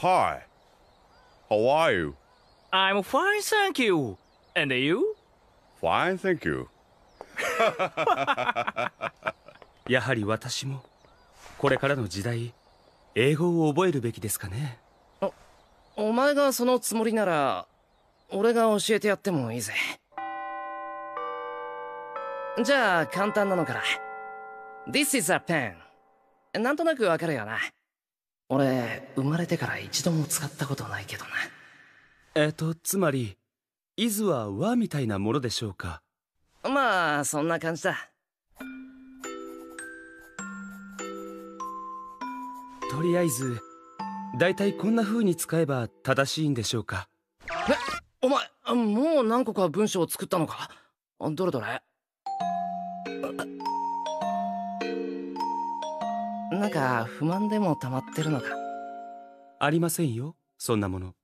Hi. How are you? I'm fine, thank you. And you? Fine, thank you. やはり私もこれからの時代英語を覚えるべきですかねお前がそのつもりなら俺が教えてやってもいいぜじゃあ簡単なのから This is a pen なんとなくわかるよな俺生まれてから一度も使ったことないけどなえっとつまり「is」は「は」みたいなものでしょうか？まあそんな感じだ。とりあえずだいたいこんな風に使えば正しいんでしょうか？えお前もう何個か文章を作ったのか？どれどれ？なんか不満でも溜まってるのか？ありませんよ。そんなもの。